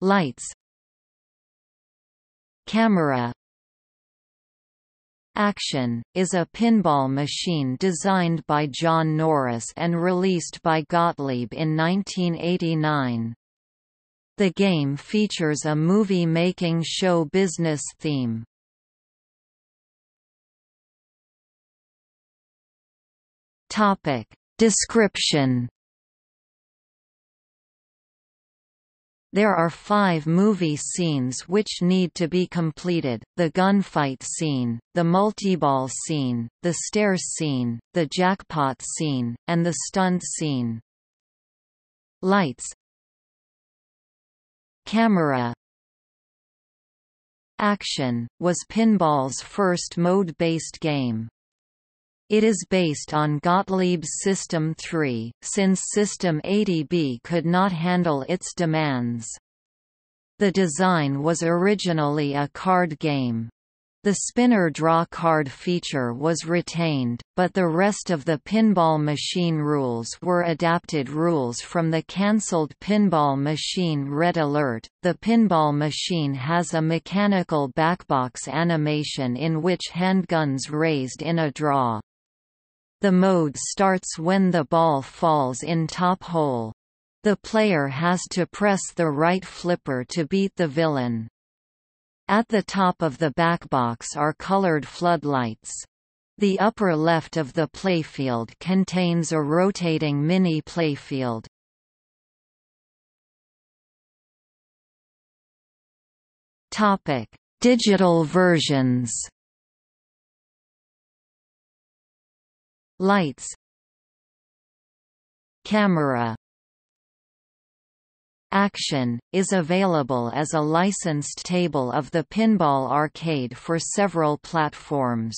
Lights Camera Action, is a pinball machine designed by Jon Norris and released by Gottlieb in 1989. The game features a movie-making show business theme. Description There are five movie scenes which need to be completed, the gunfight scene, the multiball scene, the stairs scene, the jackpot scene, and the stunt scene. Lights Camera Action, was Pinball's first mode-based game. It is based on Gottlieb's System 3, since System 80B could not handle its demands. The design was originally a card game. The spinner draw card feature was retained, but the rest of the pinball machine rules were adapted rules from the cancelled pinball machine Red Alert. The pinball machine has a mechanical backbox animation in which handguns raised in a draw. The mode starts when the ball falls in top hole. The player has to press the right flipper to beat the villain. At the top of the backbox are colored floodlights. The upper left of the playfield contains a rotating mini playfield. Topic: Digital versions. Lights Camera Action, is available as a licensed table of the Pinball Arcade for several platforms.